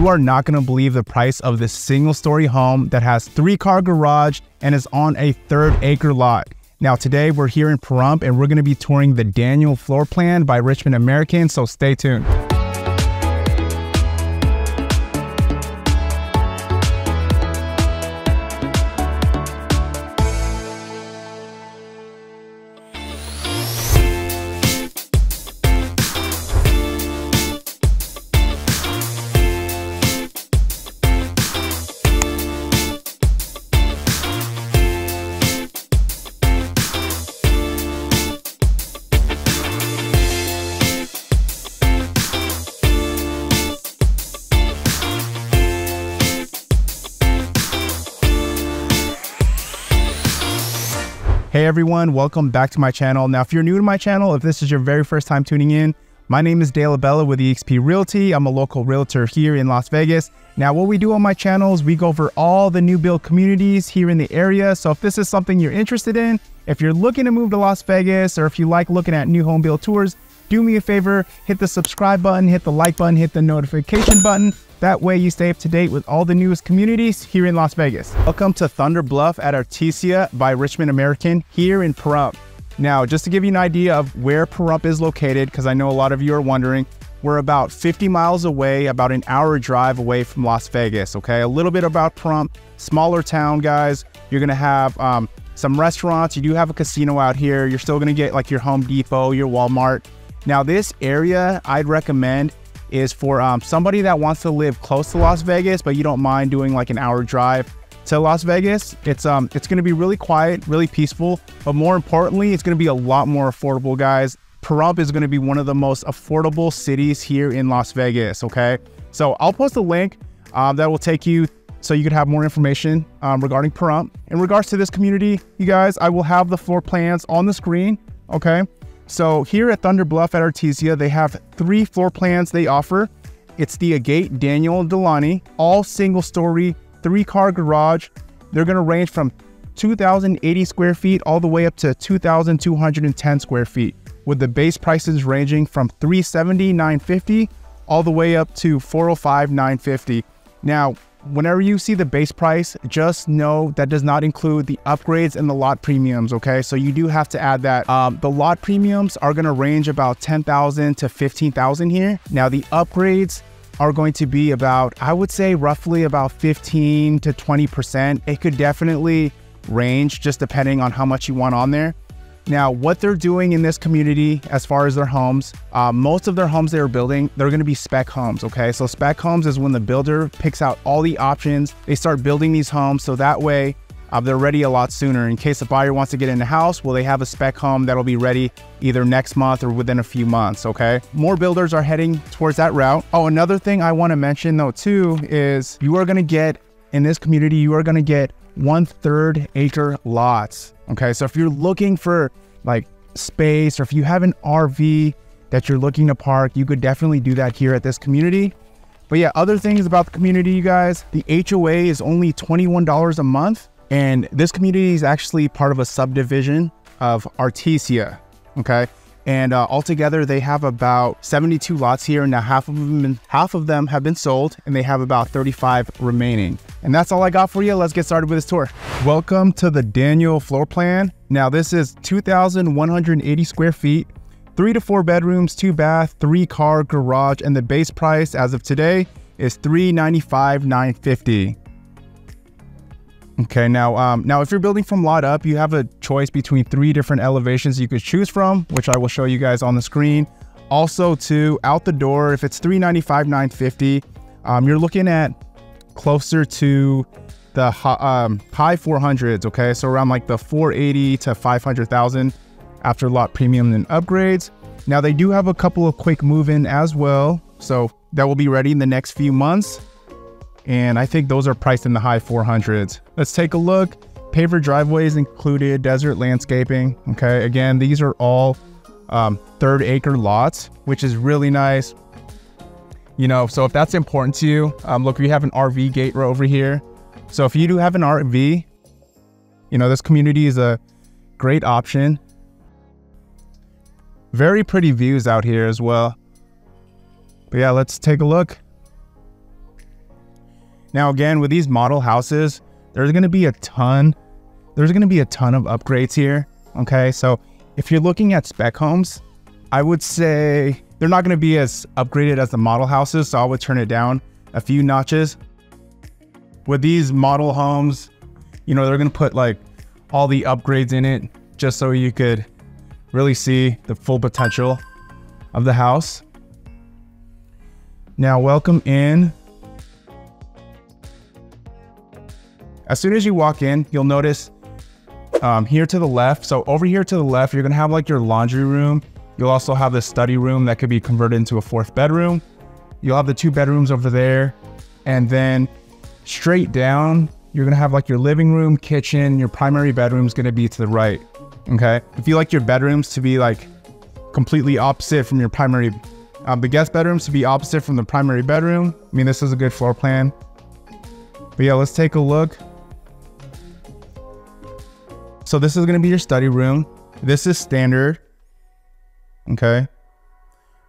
you are not going to believe the price of this single story home that has three car garage and is on a third acre lot. Now today we're here in Pahrump and we're going to be touring the Daniel floor plan by Richmond American, so stay tuned. Hey everyone, welcome back to my channel. Now, if you're new to my channel, if this is your very first time tuning in, my name is Dale Abella with eXp Realty. I'm a local realtor here in Las Vegas. Now, what we do on my channel is we go over all the new build communities here in the area. So if this is something you're interested in, if you're looking to move to Las Vegas, or if you like looking at new home build tours, do me a favor, hit the subscribe button, hit the like button, hit the notification button. That way you stay up to date with all the newest communities here in Las Vegas. Welcome to Thunder Bluff at Artesia by Richmond American here in Pahrump. Now, just to give you an idea of where Pahrump is located, because I know a lot of you are wondering, we're about 50 miles away, about an hour drive away from Las Vegas, okay? A little bit about Pahrump, smaller town, guys. You're gonna have um, some restaurants. You do have a casino out here. You're still gonna get like your Home Depot, your Walmart. Now, this area I'd recommend is for um, somebody that wants to live close to Las Vegas, but you don't mind doing like an hour drive to Las Vegas. It's um it's going to be really quiet, really peaceful, but more importantly, it's going to be a lot more affordable, guys. Pahrump is going to be one of the most affordable cities here in Las Vegas. Okay, so I'll post a link um, that will take you so you could have more information um, regarding Pahrump. In regards to this community, you guys, I will have the floor plans on the screen. Okay, so here at Thunder Bluff at Artesia, they have three floor plans they offer. It's the Agate Daniel Delani, all single story, three car garage. They're gonna range from 2,080 square feet all the way up to 2,210 square feet, with the base prices ranging from 370 950 all the way up to 405 950. Now, whenever you see the base price, just know that does not include the upgrades and the lot premiums, okay? So you do have to add that. Um, the lot premiums are gonna range about 10,000 to 15,000 here. Now the upgrades are going to be about, I would say roughly about 15 to 20%. It could definitely range just depending on how much you want on there. Now, what they're doing in this community as far as their homes, uh, most of their homes they're building, they're going to be spec homes. Okay. So, spec homes is when the builder picks out all the options. They start building these homes. So that way, uh, they're ready a lot sooner. In case a buyer wants to get in the house, well, they have a spec home that'll be ready either next month or within a few months. Okay. More builders are heading towards that route. Oh, another thing I want to mention though, too, is you are going to get in this community, you are going to get one third acre lots. Okay. So if you're looking for like space or if you have an RV that you're looking to park, you could definitely do that here at this community. But yeah, other things about the community, you guys, the HOA is only $21 a month. And this community is actually part of a subdivision of Artesia. Okay. And uh, altogether, they have about 72 lots here. Now, half of them, half of them have been sold, and they have about 35 remaining. And that's all I got for you. Let's get started with this tour. Welcome to the Daniel floor plan. Now, this is 2,180 square feet, three to four bedrooms, two bath, three car garage, and the base price as of today is 395,950. Okay, now um, now if you're building from lot up, you have a choice between three different elevations you could choose from, which I will show you guys on the screen. Also, to out the door, if it's 395, 950, um, you're looking at closer to the um, high 400s. Okay, so around like the 480 to 500,000 after lot premium and upgrades. Now they do have a couple of quick move-in as well, so that will be ready in the next few months and I think those are priced in the high 400s. Let's take a look. Paver driveways included, desert landscaping. Okay, again, these are all um, third acre lots, which is really nice. You know, so if that's important to you, um, look, we have an RV gate right over here. So if you do have an RV, you know, this community is a great option. Very pretty views out here as well. But yeah, let's take a look. Now, again, with these model houses, there's going to be a ton, there's going to be a ton of upgrades here. Okay. So if you're looking at spec homes, I would say they're not going to be as upgraded as the model houses. So I would turn it down a few notches. With these model homes, you know, they're going to put like all the upgrades in it just so you could really see the full potential of the house. Now, welcome in. As soon as you walk in, you'll notice um, here to the left. So over here to the left, you're gonna have like your laundry room. You'll also have the study room that could be converted into a fourth bedroom. You'll have the two bedrooms over there. And then straight down, you're gonna have like your living room, kitchen, your primary bedroom is gonna be to the right, okay? If you like your bedrooms to be like completely opposite from your primary, um, the guest bedrooms to be opposite from the primary bedroom, I mean, this is a good floor plan. But yeah, let's take a look. So this is gonna be your study room. This is standard, okay?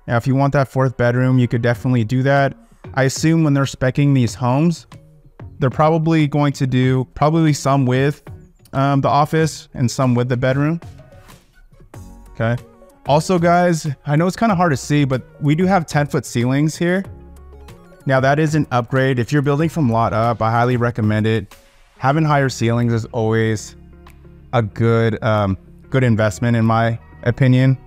Now, if you want that fourth bedroom, you could definitely do that. I assume when they're specking these homes, they're probably going to do probably some with um, the office and some with the bedroom. Okay. Also, guys, I know it's kind of hard to see, but we do have 10 foot ceilings here. Now that is an upgrade. If you're building from lot up, I highly recommend it. Having higher ceilings is always a good, um, good investment in my opinion.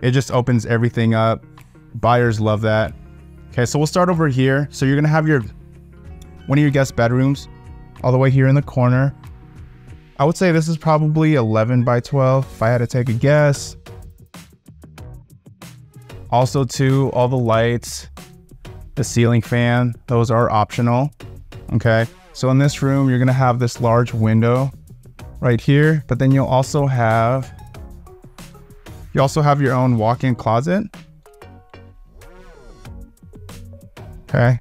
It just opens everything up. Buyers love that. Okay, so we'll start over here. So you're gonna have your one of your guest bedrooms all the way here in the corner. I would say this is probably 11 by 12 if I had to take a guess. Also too, all the lights, the ceiling fan, those are optional. Okay, so in this room, you're gonna have this large window right here, but then you'll also have, you also have your own walk-in closet. Okay.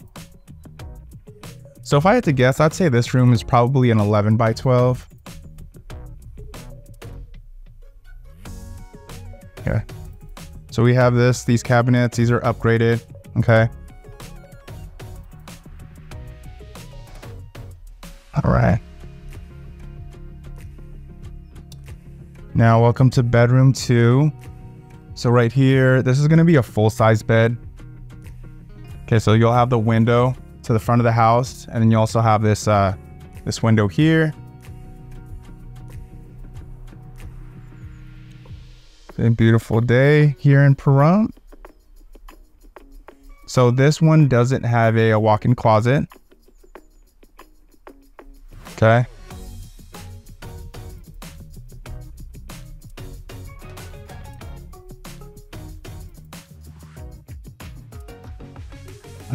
So if I had to guess, I'd say this room is probably an 11 by 12. Okay. So we have this, these cabinets, these are upgraded. Okay. Now, welcome to bedroom two. So right here, this is gonna be a full-size bed. Okay, so you'll have the window to the front of the house, and then you also have this uh, this window here. a beautiful day here in Pahrump. So this one doesn't have a, a walk-in closet. Okay.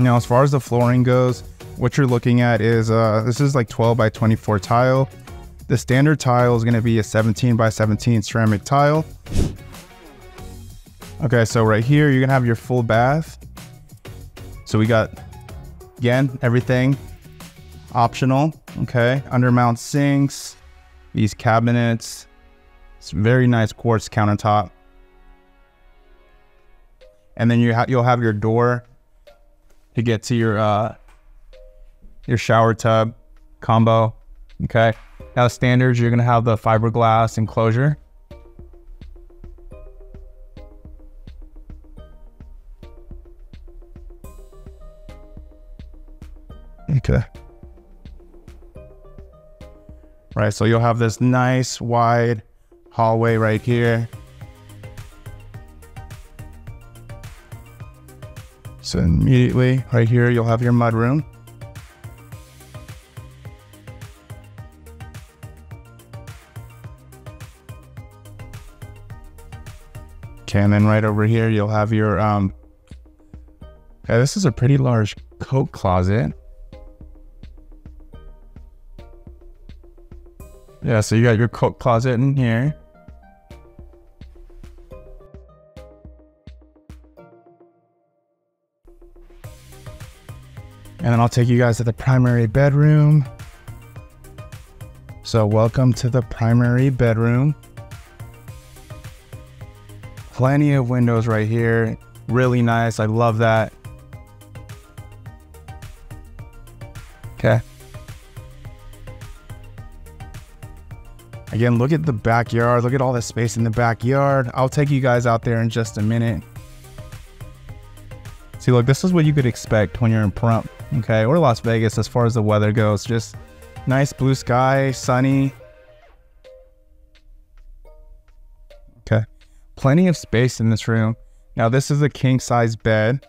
Now, as far as the flooring goes, what you're looking at is, uh, this is like 12 by 24 tile. The standard tile is gonna be a 17 by 17 ceramic tile. Okay, so right here, you're gonna have your full bath. So we got, again, everything optional, okay? Undermount sinks, these cabinets, it's very nice quartz countertop. And then you ha you'll have your door to get to your uh, your shower tub combo. Okay. Now standards, you're gonna have the fiberglass enclosure. Okay. Right, so you'll have this nice wide hallway right here. So immediately right here, you'll have your mudroom. Okay, and then right over here, you'll have your, um, okay, this is a pretty large coat closet. Yeah, so you got your coat closet in here. And then I'll take you guys to the primary bedroom. So welcome to the primary bedroom. Plenty of windows right here. Really nice. I love that. Okay. Again, look at the backyard. Look at all the space in the backyard. I'll take you guys out there in just a minute. See, look, this is what you could expect when you're in Pahrump, okay, or Las Vegas as far as the weather goes. Just nice blue sky, sunny. Okay, plenty of space in this room. Now, this is a king size bed,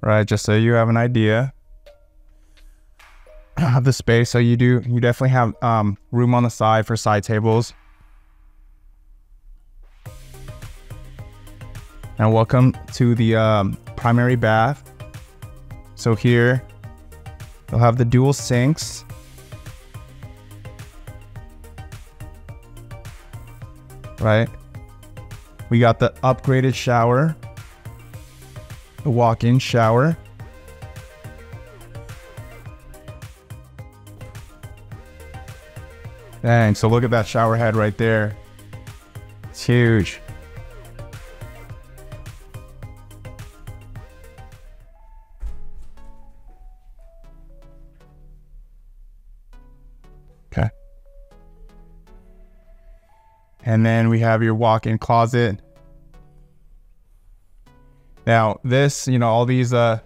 right? Just so you have an idea of the space. So you do, you definitely have um, room on the side for side tables. and welcome to the um, primary bath. So here, you'll have the dual sinks. Right? We got the upgraded shower, the walk-in shower. Dang, so look at that shower head right there. It's huge. And then we have your walk-in closet. Now this, you know, all these, uh,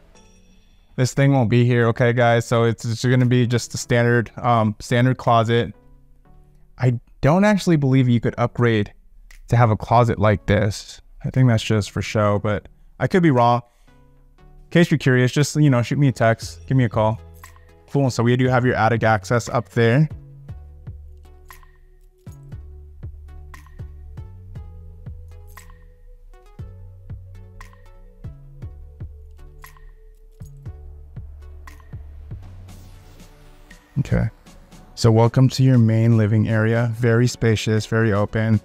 this thing won't be here, okay, guys? So it's, it's going to be just a standard, um, standard closet. I don't actually believe you could upgrade to have a closet like this. I think that's just for show, but I could be wrong. In case you're curious, just, you know, shoot me a text, give me a call. Cool. So we do have your attic access up there. Okay. So welcome to your main living area. Very spacious, very open.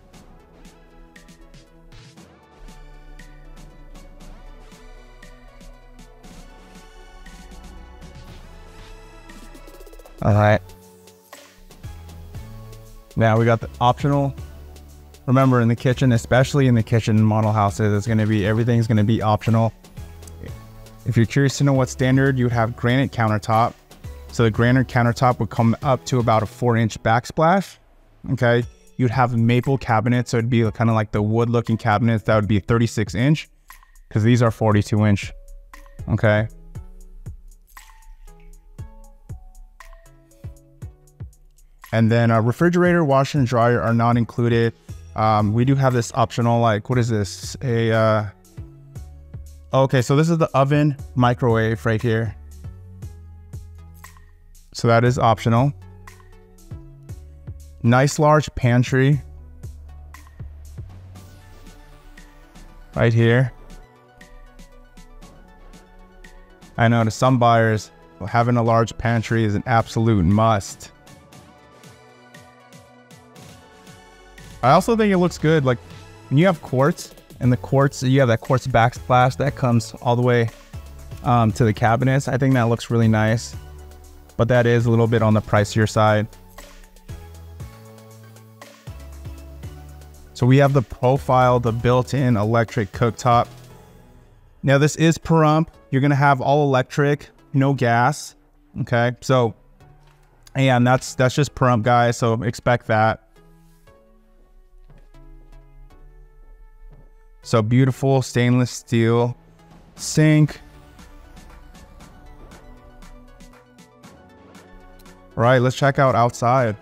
All right. Now we got the optional. Remember in the kitchen, especially in the kitchen model houses, it's going to be, everything's going to be optional. If you're curious to know what standard, you would have granite countertop. So the granite countertop would come up to about a four inch backsplash. Okay. You'd have maple cabinets. So it'd be kind of like the wood looking cabinets that would be 36 inch because these are 42 inch. Okay. And then a refrigerator, washer and dryer are not included. Um, we do have this optional, like, what is this? A, uh, okay, so this is the oven microwave right here. So that is optional. Nice large pantry. Right here. I know to some buyers, having a large pantry is an absolute must. I also think it looks good. Like when you have quartz and the quartz, you have that quartz backsplash that comes all the way um, to the cabinets. I think that looks really nice but that is a little bit on the pricier side. So we have the profile, the built-in electric cooktop. Now this is Pahrump. You're gonna have all electric, no gas. Okay, so and that's that's just Pahrump, guys. So expect that. So beautiful stainless steel sink, All right, let's check out outside.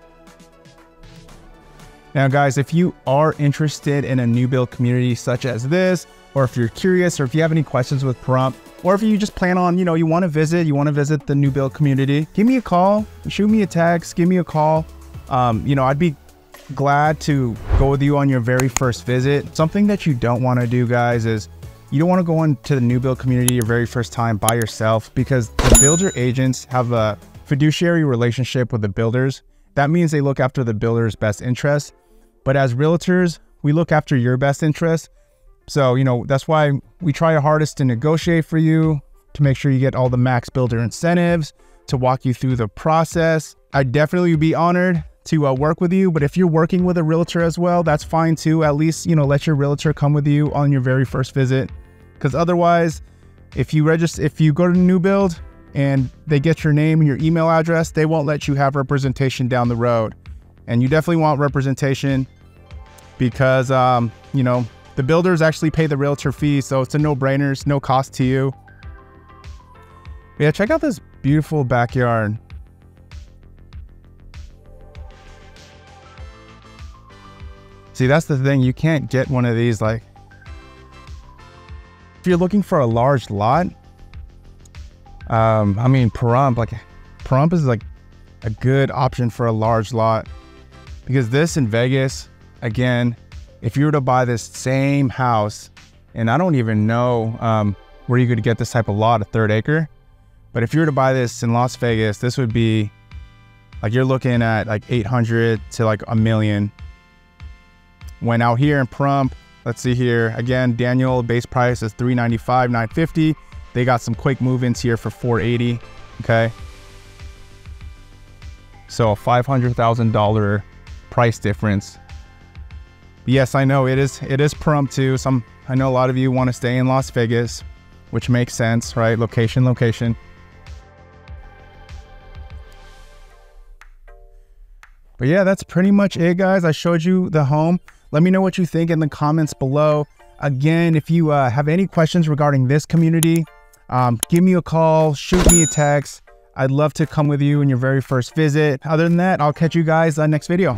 Now guys, if you are interested in a new build community such as this, or if you're curious, or if you have any questions with Pahrump, or if you just plan on, you know, you want to visit, you want to visit the new build community, give me a call, shoot me a text, give me a call. Um, you know, I'd be glad to go with you on your very first visit. Something that you don't want to do, guys, is you don't want to go into the new build community your very first time by yourself because the builder agents have a fiduciary relationship with the builders. That means they look after the builder's best interests. But as realtors, we look after your best interests. So, you know, that's why we try our hardest to negotiate for you, to make sure you get all the max builder incentives, to walk you through the process. I'd definitely be honored to uh, work with you. But if you're working with a realtor as well, that's fine too. At least, you know, let your realtor come with you on your very first visit. Because otherwise, if you register, if you go to a new build and they get your name and your email address, they won't let you have representation down the road. And you definitely want representation because, um, you know, the builders actually pay the realtor fee, so it's a no-brainer. It's no cost to you. Yeah, check out this beautiful backyard. See, that's the thing. You can't get one of these like if you're looking for a large lot. Um, I mean, Pahrump, like Pahrump is like a good option for a large lot because this in Vegas, again, if you were to buy this same house, and I don't even know um, where you could get this type of lot, a third acre, but if you were to buy this in Las Vegas, this would be like you're looking at like 800 to like a million when out here in Pahrump, let's see here, again, Daniel base price is 395, 950. They got some quick move-ins here for 480, okay? So a $500,000 price difference. Yes, I know it is it is Pahrump too. Some I know a lot of you want to stay in Las Vegas, which makes sense, right? Location, location. But yeah, that's pretty much it, guys. I showed you the home. Let me know what you think in the comments below. Again, if you uh, have any questions regarding this community, um, give me a call, shoot me a text. I'd love to come with you in your very first visit. Other than that, I'll catch you guys uh, next video.